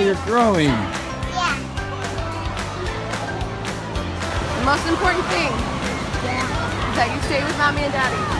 on you're growing. Yeah. The most important thing is that you stay with mommy and daddy.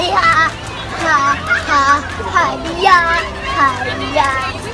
呀，哈哈，嗨呀，嗨呀。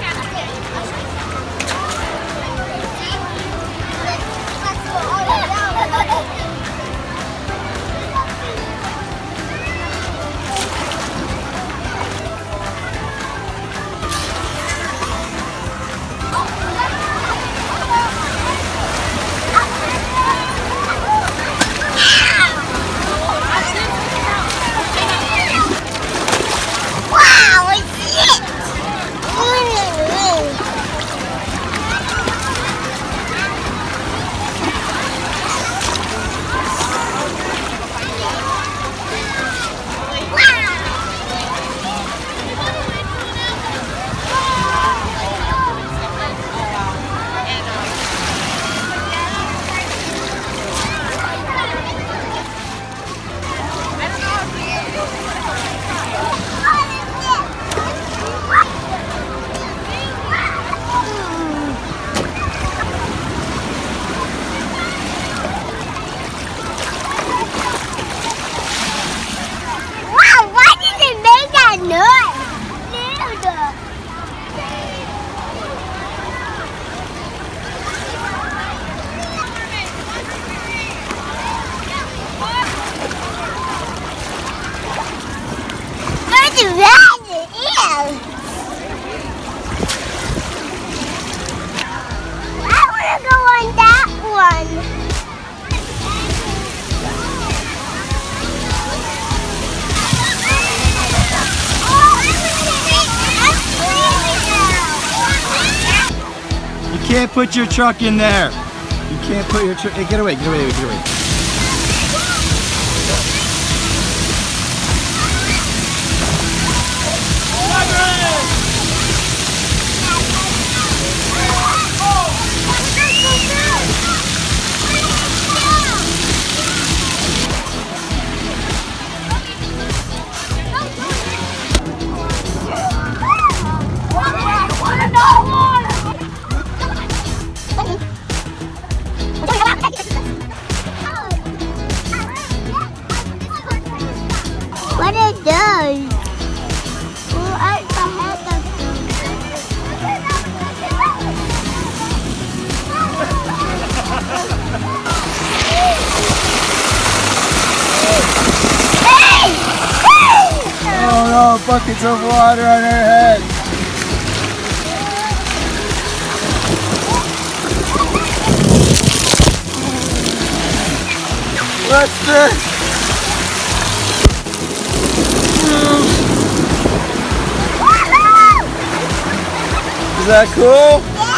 Can't put your truck in there. You can't put your truck. Hey, get away, get away, get away. Oh buckets of water on her head. What's this? Is that cool?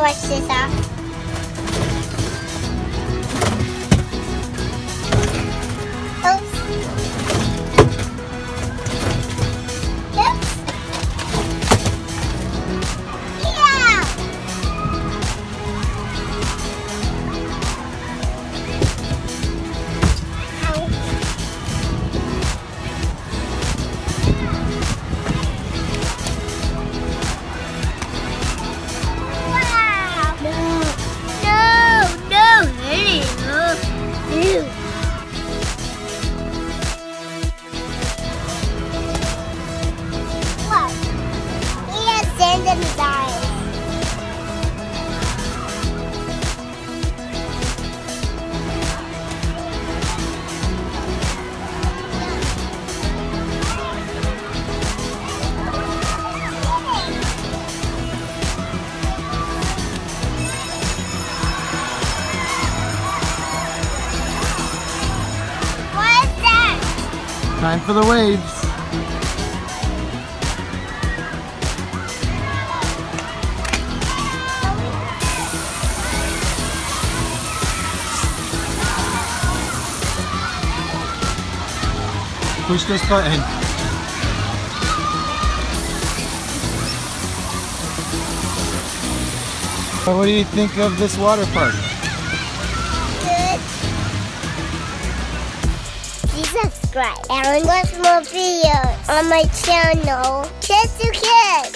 Wash this off. Eyes. What is that? Time for the waves. Push this button. What do you think of this water park? Good. Please subscribe and watch more videos on my channel. Kids to Kids.